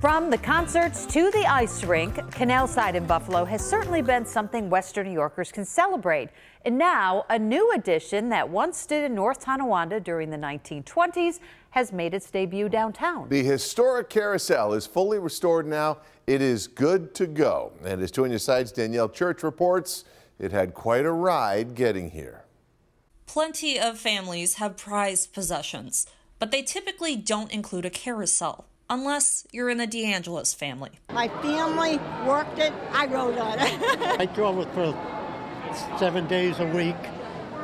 From the concerts to the ice rink, Canalside in Buffalo has certainly been something Western New Yorkers can celebrate. And now, a new addition that once stood in North Tonawanda during the 1920s has made its debut downtown. The historic carousel is fully restored now. It is good to go. And as 2 Side's Danielle Church reports, it had quite a ride getting here. Plenty of families have prized possessions, but they typically don't include a carousel unless you're in the DeAngelis family. My family worked it, I rode on it. I drove it for seven days a week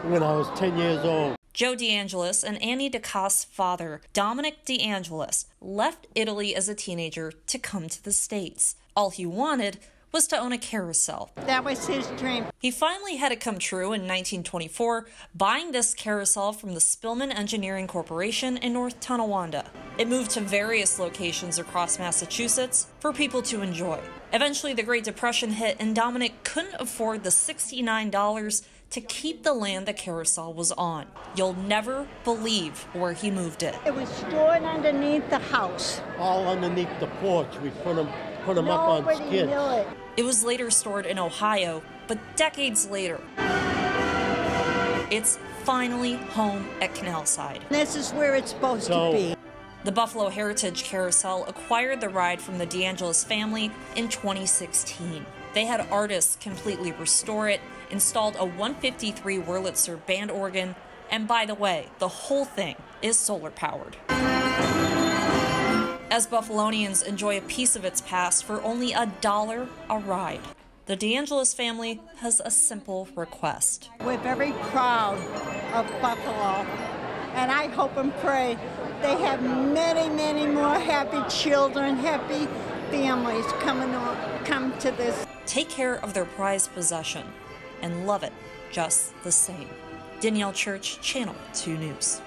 when I was 10 years old. Joe DeAngelis and Annie DeCoste's father, Dominic DeAngelis, left Italy as a teenager to come to the States. All he wanted was to own a carousel. That was his dream. He finally had it come true in 1924, buying this carousel from the Spillman Engineering Corporation in North Tonawanda. It moved to various locations across Massachusetts for people to enjoy. Eventually, the Great Depression hit, and Dominic couldn't afford the $69 to keep the land the carousel was on. You'll never believe where he moved it. It was stored underneath the house. All underneath the porch. We put them, put them Nobody up on skids. Knew it. It was later stored in Ohio, but decades later, it's finally home at Canalside. This is where it's supposed So- to be. The Buffalo Heritage Carousel acquired the ride from the DeAngelis family in 2016. They had artists completely restore it, installed a 153 Wurlitzer band organ, and by the way, the whole thing is solar powered. As Buffalonians enjoy a piece of its past for only a dollar a ride, the DeAngelis family has a simple request. We're very proud of Buffalo, and I hope and pray they have many, many more happy children, happy families coming on, come to this. Take care of their prized possession and love it just the same. Danielle Church, Channel 2 News.